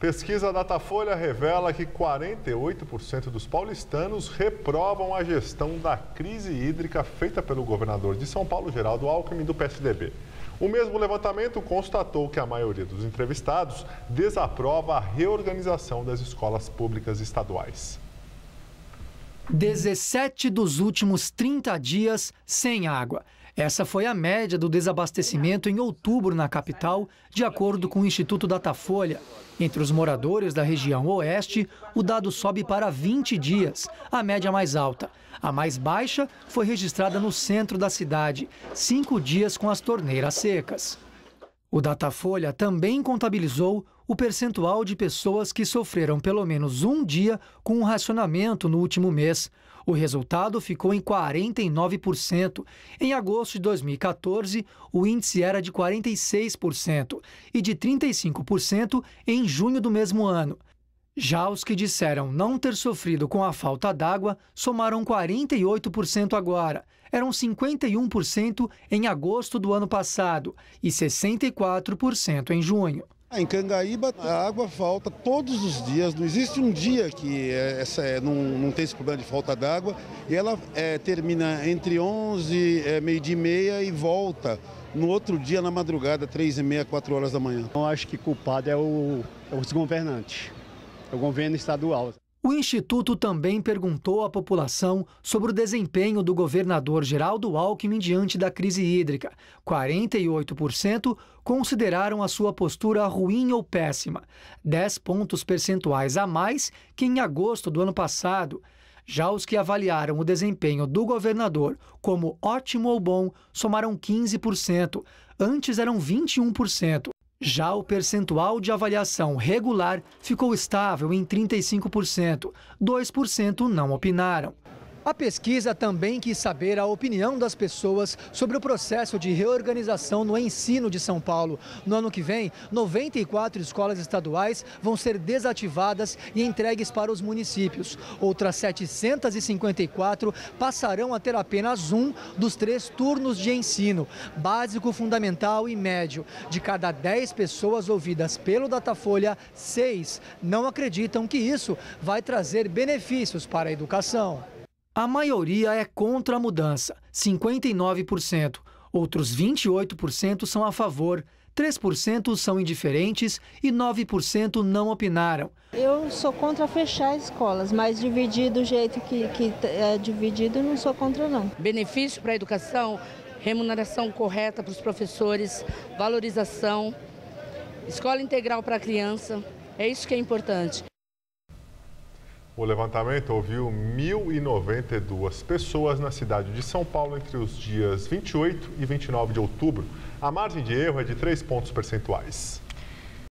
Pesquisa Datafolha revela que 48% dos paulistanos reprovam a gestão da crise hídrica feita pelo governador de São Paulo, Geraldo Alckmin, do PSDB. O mesmo levantamento constatou que a maioria dos entrevistados desaprova a reorganização das escolas públicas estaduais. 17 dos últimos 30 dias sem água. Essa foi a média do desabastecimento em outubro na capital, de acordo com o Instituto Datafolha. Entre os moradores da região oeste, o dado sobe para 20 dias, a média mais alta. A mais baixa foi registrada no centro da cidade, cinco dias com as torneiras secas. O Datafolha também contabilizou o percentual de pessoas que sofreram pelo menos um dia com um racionamento no último mês. O resultado ficou em 49%. Em agosto de 2014, o índice era de 46% e de 35% em junho do mesmo ano. Já os que disseram não ter sofrido com a falta d'água somaram 48% agora. Eram 51% em agosto do ano passado e 64% em junho. Em Cangaíba, a água falta todos os dias, não existe um dia que é, essa, é, não, não tem esse problema de falta d'água. E ela é, termina entre 11, é, meio-dia e meia e volta no outro dia, na madrugada, 3 e meia, 4 horas da manhã. Eu acho que culpado é o, é os governantes, é o governo estadual. O Instituto também perguntou à população sobre o desempenho do governador Geraldo Alckmin diante da crise hídrica. 48% consideraram a sua postura ruim ou péssima, 10 pontos percentuais a mais que em agosto do ano passado. Já os que avaliaram o desempenho do governador como ótimo ou bom somaram 15%, antes eram 21%. Já o percentual de avaliação regular ficou estável em 35%, 2% não opinaram. A pesquisa também quis saber a opinião das pessoas sobre o processo de reorganização no ensino de São Paulo. No ano que vem, 94 escolas estaduais vão ser desativadas e entregues para os municípios. Outras 754 passarão a ter apenas um dos três turnos de ensino, básico, fundamental e médio. De cada 10 pessoas ouvidas pelo Datafolha, seis não acreditam que isso vai trazer benefícios para a educação. A maioria é contra a mudança, 59%. Outros 28% são a favor, 3% são indiferentes e 9% não opinaram. Eu sou contra fechar escolas, mas dividir do jeito que, que é dividido, não sou contra não. Benefício para a educação, remuneração correta para os professores, valorização, escola integral para a criança, é isso que é importante. O levantamento ouviu 1.092 pessoas na cidade de São Paulo entre os dias 28 e 29 de outubro. A margem de erro é de 3 pontos percentuais.